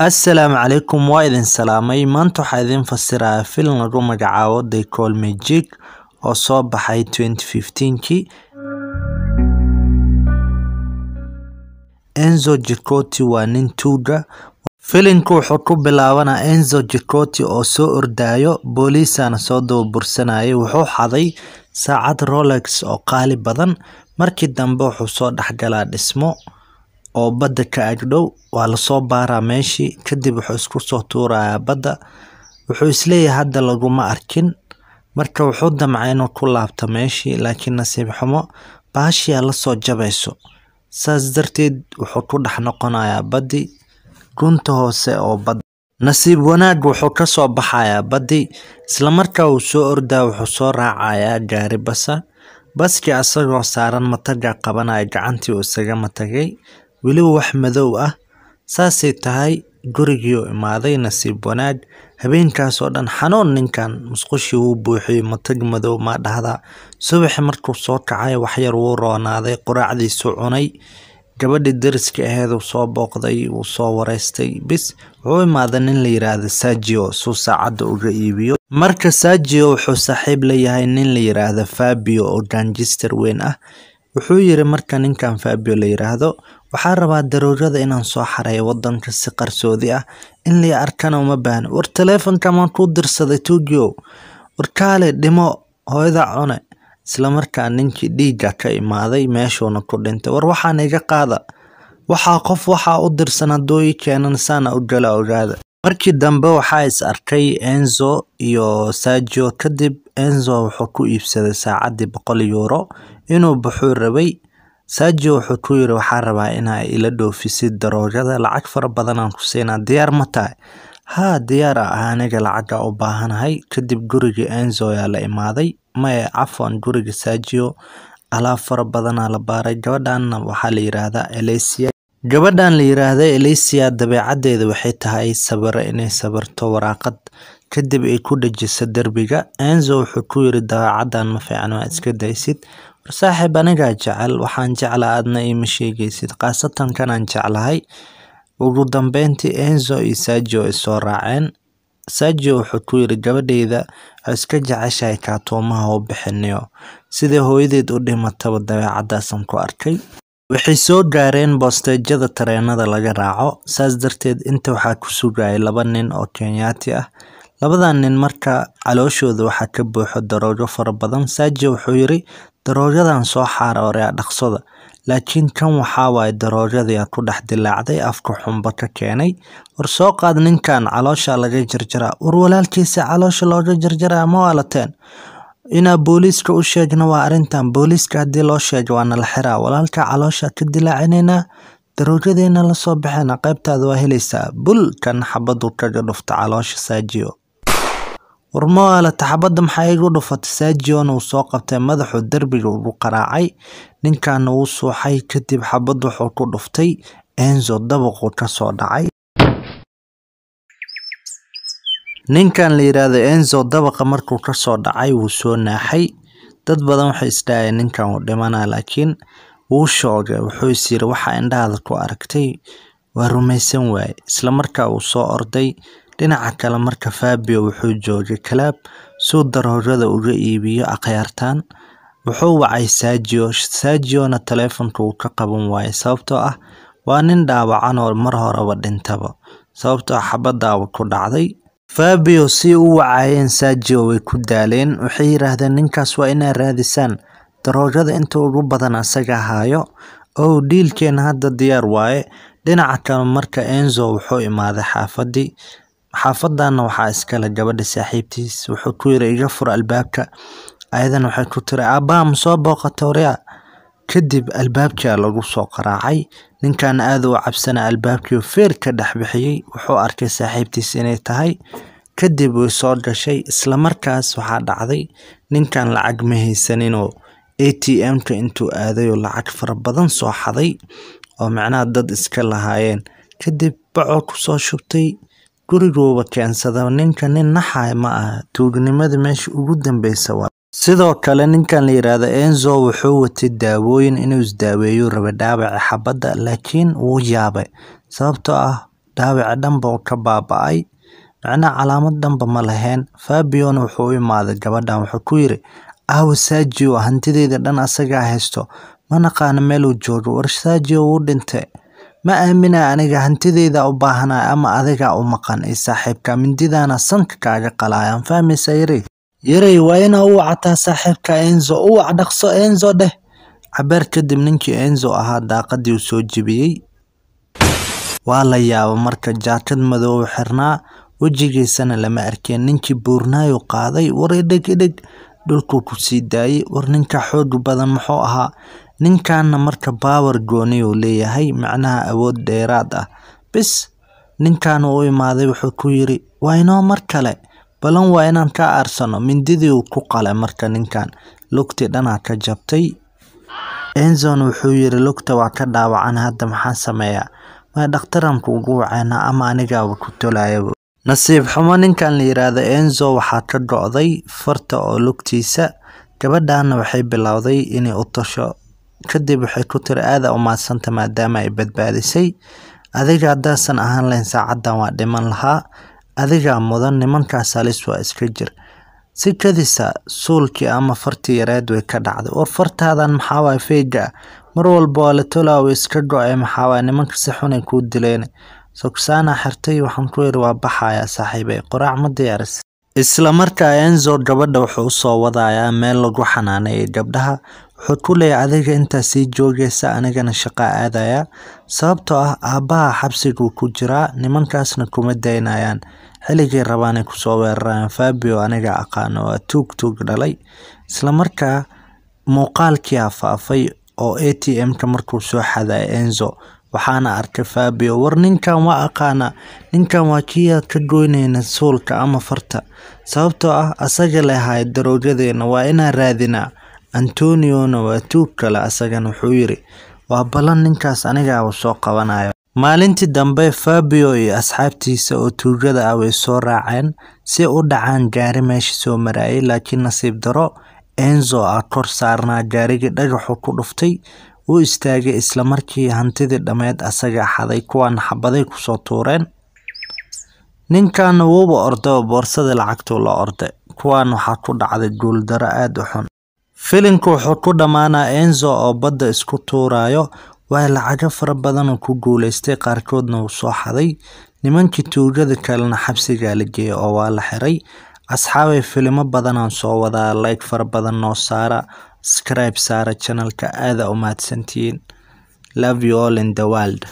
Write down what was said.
Assalaamu calaykum waa idin salaamay. Maanta waxaa idin fasirayaa filim lagu magacaabo They Call Me oo soo baxay 2015kii Enzo Jikoti waa nin tuuga. Filimku wuxuu ku bilaabanaa Enzo Jikoti oo soo ordayo booliisana soo daba bursanaya wuxuu xaday saacad Rolex oo qaali badan. Markii dambe wuxuu soo dhexgalaa dhismo oo badda ka agdhow waa la soo baaraa meeshii kadib wuxuu isku soo tuurayaa badda. Wuxuu is leeyahay hadda laguma arkin. Marka wuxuu damcay inuu ku laabto meeshii laakiin nasiib xumo baashiyaa la soo jabayso. Saas darteed wuxuu ku dhex noqonayaa baddi gunta hoose oo badda. Nasiib wanaag wuxuu ka soo baxayaa baddi. Islamarkaa uu soo ordaa wuxuu soo raacayaa gaari basa. Baskii asagoo saaran mataga qabanaya gacantii uu isaga matagay weliba wax madow ah. Saasay tahay gurigii uu imaaday nasiib wanaag. Habeenkaas oo dhan xanuun ninkan musqushii wuu buuxiyey matag madow maa dhahdaa subaxi markuu soo kacay waxyar wuu roonaaday quraacdiisuu cunay. Gabadhii dariska aheed uu soo booqday wuu soo wareystay. Bis wuxuu imaaday nin la yiraahdo Sergio suu saacadda uga iibiyo. Marka Sergio wuxuu saaxiib la yahay nin la yiraahdo Fabio oo gangster weyn ah. Wuxuu yiri marka ninkan Fabio la yiraahdo waxaa rabaa daroogada inaan soo xareeyo wadanka si qarsoodi ah. In la arkana uma baahna. War taleefanka maan kuu dirsaday Tugio war kaale dhimo hooyada cune. Isla markaa ninkii dhiigga ka imaaday meeshuuna ku dhintay. War waxaan iga qaada. Waxaa qof waxaa u dirsan hadduu ii keenan saana u gala ogaada. Markii dambe waxaa is arkay Enzo iyo Sergio. Kadib Enzo wuxuu ku iibsaday saacaddii boqol euro inuu baxuu rabay Sergio wuxuu ku yiri waxaa rabaa inaa ila dhoofisid daroogada lacag fara badan aan ku siinaa diyaar ma tahay haa diyaar ah aniga u baahanahay. Kadib gurigii Enzo ayaa la imaaday maya cafwan guriga Sergio alaab fara badanaa la baaray gabadhanna waxaa la yiraahdaa Alicia gabadhan la yiraahdo Alicia dabeecaddeeda waxay tahay sabir inay sabirto waraaqad. Kadib ay ku dhajiso derbiga Enzo wuxuu ku yiri dabeecaddan ma fiican waa iska daysid war saaxiib anigaa jecel waxaan jeclaa aadna iima sheegaysid. Khaasatan kanaan jeclahay ugu dambeyntii Enzo iyo Sergio ay soo raaceen. Sergio wuxuu ku yiri gabadhayda waxay iska jeceshahay kaatuumaha u bixinayo sidii hooyadeed u dhimataba dabeecaddaasaan ku arkay. Waxay soo gaareen boosteejyada tareenada laga raaco saas darteed inta waxaa ku sugayay laba nin oo Kenyaati ah labadan nin marka calooshooda waxaa ka buuxo daroogo fara badan Sergio wuxuu yiri daroogadan soo xaarooray dhaqsoda laakiin kan waxaa waaye daroogadii ku dhex dilaacday afka xumba ka keenay. War soo qaad ninkan caloosha laga jarjaraa war walaalkiisa caloosha looga jarjaraa ma waalateen? Inaa booliiska u sheegna waa arrintan booliiska haddii loo sheego waa nala xiraa. Walaalka caloosha ka dilaacinaynaa daroogadeena la soo baxayna qaybtaada waa helaysaa. Bul kan xabadu kaga dhufta caloosha Sergio war ma xabadda maxaa igu dhufatay? Sergiona uu soo qabtay madaxuu derbiga ugu qaraacay. Ninkaana wuu suuxay kadib xabad wuxuu ku dhuftay. Enzo dabaquu ka soo dhacay. Ninkan la yiraahdo Enzo dabaqa markuu ka soo dhacay wuu soo naaxay. Dad badan waxay isdhaayeen ninkan uu dhimanaa laakiin wuu shoogay. Wuxuu is yiri waxa indhahaada ku aragtay? Waa rumaysan waaye isla markaa uu soo orday dhinaca kale marka Fabio wuxuu joogay club suu daroogada uga iibiyo akhyaartan wuxuu wacay Sergio. Sergiona taleefanka uu ka qaban waayay sababtoo ah waa nin dhaawacan oo mar horeba dhintaba sababtoo ah xabadaaba ku dhacday. Fabio si u wacayeen Sergio way ku daaleen waxay yiraahdeen ninkaas waa inaa raadisaan. Daroogada inta ugu badan asaga haayo. Oo dhiilkeena hadda diyaar waaye. Dhinaca kale marka Enzo wuxuu imaaday xaafadii xaafadanna waxaa iskale gabadha saaxiibtiis. Wuxuu ku yiri iga fur albaabka. Ayadana waxay ku tiri aabbaha ma soo booqata waryaa kadib albaabkaa lagu soo qaraacay. Ninkan aad u cabsana albaabkii feer ka dhex bixiyey wuxuu arkay saaxiibtiis inay tahay. Kadib way soo gashay isla markaas waxaa dhacday ninkan lacag ma haysaninoo ATM-ka intuu aaday oo lacag fara badan soo xaday oo macnaha dad iska lahaayeen. Kadib bacoo ku soo shubtay guriguuba keensada ninka nin naxay ma aha tuugnimada meesha ugu dambeysa waa. Sidoo kale ninkan la yiraahdo Enzo wuxuu watay daawooyin inuu isdaaweeyo raba dhaawaca xabadda laakiin wuu yaabay. Sababtoo ah dhaawaca dhanba uu ka baaba'ay macnaha calaamad dhanba ma lahayn. Fabiona wuxuu u imaaday gabadhan wuxuu ku yiri aawo Sergio hantideyda dhan asagaa haysto. Ma naqaano meel uu joogo war Sergio wuu dhintay ma aamina aniga hantideyda u baahanahay ama adiga u maqan ee saaxiibka mindidana sanka kaaga qalayaan fahmaysa yiri yaray waa inaa u wacataa saaxiibka Enzo u wac dhaqso Enzo dheh. Cabeer kadib ninkii Enzo ahaa daaqadii uu soo jebiyey. Waa la yaaba marka jaakad madow u xirnaa wejigiisana lama arkeen. Ninkii buurnaayo qaaday war idhig idhig dhulkuu ku sii daayay war ninka xoog badan muxuu ahaa ninkanna marka baawar gooni uu leeyahay macnaha awood dheeraad ah. Bis ninkan u imaaday wuxuu ku yiri waa inoo mar kale. Balan waa inaan ka aarsano. Mindidii uu ku qalay marka ninkan lugtii dhanaa ka jabtay. Enzon wuxuu yiri lugta waa ka dhaawacan hadda maxaan sameeyaa? Ma dhakhtaran kuugu waceynaa ama anigaaba ku tolayaba nasiib xumo ninkan la yiraahdo enzo waxaa ka go'day farta oo lugtiisa. Gabadhaana waxay bilowday inay u tasho kadib waxay ku tiri aada u maadsanta maadaama ay badbaadisay. Adiga haddaasan ahaan lahayn saacadan waa dhiman lahaa. Adigaa mudan nimankaas halis waa iska jir. Si kadisa suulkii ama fartii yareed way ka dhacday. War fartaadan maxaawaay feega mar walba waa la tolaa way iska go'ay. Maxaawaay nimanka si xunay kuu dileen. Sogsaana xirtay waxaan ku yiri waa baxaya saaxiibay. Qoraac ma diyaaris. Isla markaa enzo gabadha wuxuu u soo wadayaa meel lagu xanaaneeyay gabdhaha wuxuu ku leeyahay adiga intaa sii joogaysa anigana shaqa aadaya. Sababtoo ah ku jiraa nimankaasna kuma daynayaan. Xilligii rabaanay ku soo weerarayaan fabio aniga aqaano waa tuug tuug dhalay. Isla markaa muuqaalkii faafay oo a t m-ka markuu soo xadaya enzo. Waxaana arkay fabio war ninkan waa aqaana ninkan waa kiyaa ka goynayna suulka ama farta. Sababtoo ah asaga lehay daroogadeena waa inaan raadinaa antoniona waa tuug kale asagana wuxuu yiri waa ballan ninkaas anigaaba soo qabanayo. Maalintii dambe fabio iyo asxaabtiisa oo tuugada ah way soo raaceen si u dhacaan gaari meesha soo marayay laakiin nasiib daro enzo ah kor saarnaa gaarigii dhagaxu ku dhuftay wuu istaagay islamarkii hantidii dhammeyd asaga xaday kuwaana xabaday ku soo tuureen. Ninkan wuuba ordaba boorsada lacagtuu la orday kuwaan waxaa ku dhacday guuldaro aada u xun filimku wuxuu ku dhammaanaa enzo oo badda isku tuurayo waa lacago fara badan oo ku guuleystay qaarkoodna wuu soo xaday. Nimankii tuugada kalena xabsigaa la geeyay oo waa la xiray. Asxaabay filimo badanaan soo wadaa like fara badan noo saara. Scribe saara channelka aada u mahadsantihiin love you all in the world